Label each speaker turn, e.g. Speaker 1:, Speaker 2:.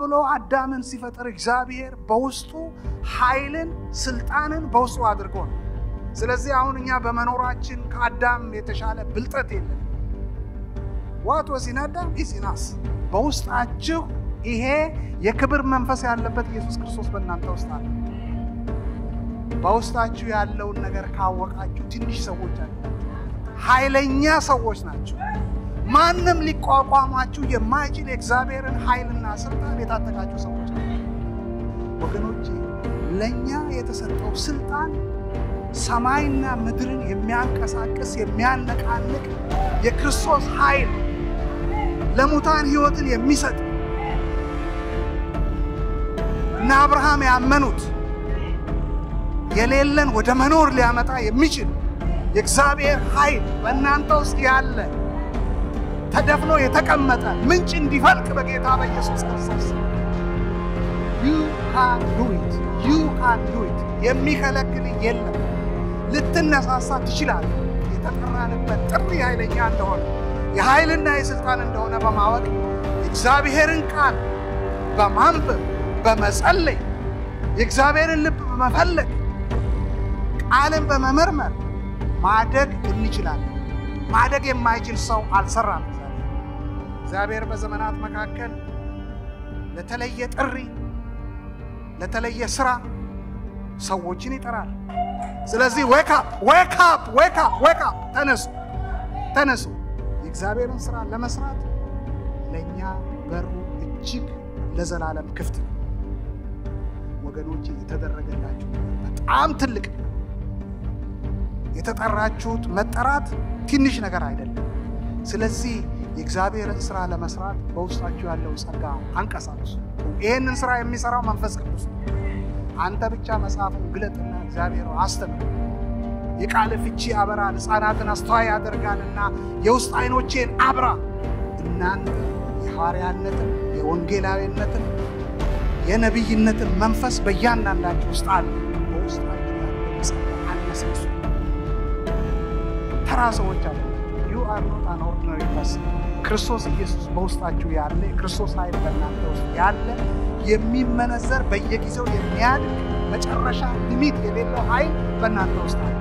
Speaker 1: ብሎ አዳምን ሲፈጥር እግዚአብሔር በውስጡ ኃይልን፣ ስልጣንን በውስጡ አድርጎ ነው። ስለዚህ አሁን እኛ በመኖራችን ከአዳም የተሻለ ብልጠት የለም። what was in Adam is በውስጣችሁ ይሄ የክብር መንፈስ ያለበት ኢየሱስ ክርስቶስ በእናንተ ውስጥ አለ። በውስጣችሁ ያለውን ነገር ካወቃችሁ ትንሽ ሰዎች አላችሁ፣ ኃይለኛ ሰዎች ናቸው። ማንም ሊቋቋማችሁ የማይችል የእግዚአብሔርን ኃይልና ስልጣን የታጠቃችሁ ሰዎች ወገኖቼ ለእኛ የተሰጠው ስልጣን ሰማይና ምድርን የሚያንቀሳቅስ የሚያነቃንቅ የክርስቶስ ኃይል ለሙታን ሕይወትን የሚሰጥ እነ አብርሃም ያመኑት የሌለን ወደ መኖር ሊያመጣ የሚችል የእግዚአብሔር ኃይል በእናንተ ውስጥ ያለ ተደፍኖ የተቀመጠ ምንጭ እንዲፈልቅ በጌታ በኢየሱስ ክርስቶስ you can do it you can do it የሚከለክል የለም። ልትነሳሳ ትችላለህ። የተጠራንበት ጥሪ ኃይለኛ እንደሆነ የኃይልና የሥልጣን እንደሆነ በማወቅ የእግዚአብሔርን ቃል በማንበብ በመጸለይ የእግዚአብሔርን ልብ በመፈለግ ቃልን በመመርመር ማደግ እንችላለን። ማደግ የማይችል ሰው አልሰራም። እግዚአብሔር በዘመናት መካከል ለተለየ ጥሪ፣ ለተለየ ስራ ሰዎችን ይጠራል። ስለዚህ wake up wake up wake up wake up ተነሱ፣ ተነሱ። የእግዚአብሔርን ስራ ለመስራት ለእኛ በሩ እጅግ ለዘላለም ክፍት ነው። ወገኖች የተደረገላችሁ በጣም ትልቅ የተጠራችሁት መጠራት ትንሽ ነገር አይደለም። ስለዚህ የእግዚአብሔርን ስራ ለመስራት በውስጣችሁ ያለው ጸጋ አንቀሳቅሱ። ይህንን ስራ የሚሰራው መንፈስ ቅዱስ ነው። አንተ ብቻ መጽሐፉን ግለጥና እግዚአብሔር አስተምር። የቃል ፍቺ ያበራል፣ ሕፃናትን አስተዋይ ያደርጋልና የውስጥ አይኖቼን አብራ። እናንተ የሐዋርያነትን የወንጌላዊነትን የነቢይነትን መንፈስ በእያንዳንዳችሁ ውስጥ አለ። በውስጣችሁ ያለው ጸጋ አነሳሱ። ተራ ሰዎች አለ not ordinary person። ክርስቶስ ኢየሱስ በውስጣችሁ ያለ የክርስቶስ ኃይል በእናንተ ውስጥ ያለ የሚመነዘር በየጊዜው የሚያድግ መጨረሻ limit የሌለው ኃይል በእናንተ ውስጥ አለ።